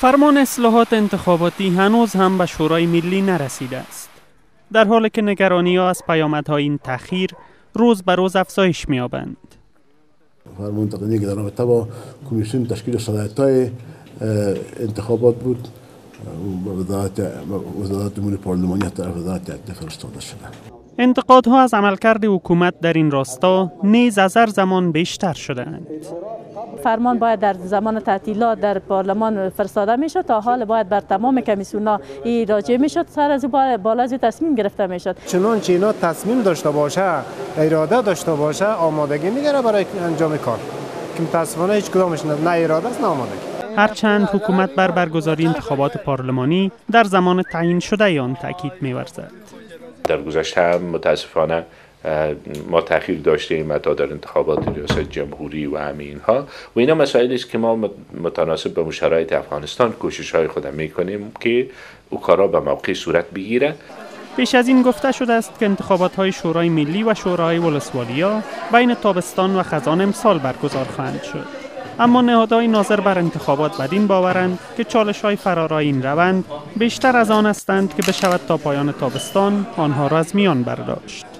فرمان اصلاحات انتخاباتی هنوز هم به شورای ملی نرسیده است. در حالی که نگرانی ها از پیامدهای این تأخیر روز به روز افزایش می‌یابند. فرمان تقنینی که در رابطه با کمیسیون تشکیل صلاحیت های انتخابات بود وزارت امور پارلمانی طرف وزارت عدلیه فرستاده شده انتقادها از عملکرد حکومت در این راستا نیز از هر زمان بیشتر شدهاند. فرمان باید در زمان تعطیلات در پارلمان فرستاده می‌شد تا حال باید بر تمام کمیسیون ها ای راجع می‌شد. سر از بالا از تصمیم گرفته می‌شد. چنانچه اینا تصمیم داشته باشه اراده داشته باشه آمادگی می‌گیره برای انجام کار. که متاسفانه هیچ کدامش نه اراده است نه آمادگی. هرچند حکومت بر برگزاری انتخابات پارلمانی در زمان تعیین شده آن تاکید می‌ورزد. در گذشته هم متاسفانه ما تاخیر داشتیم حتی در انتخابات ریاست جمهوری و همه اینها. و اینا مسائلی است که ما متناسب به شرایط افغانستان کوشش های خود می‌کنیم که او کارا به موقع صورت بگیره. پیش از این گفته شده است که انتخابات های شورای ملی و شورای ولسوالیا بین تابستان و خزان امسال برگزار خواهند شد. اما نهادهای ناظر بر انتخابات بدین باورند که چالش های فرارای این روند بیشتر از آن هستند که بشود تا پایان تابستان آنها را از میان برداشت.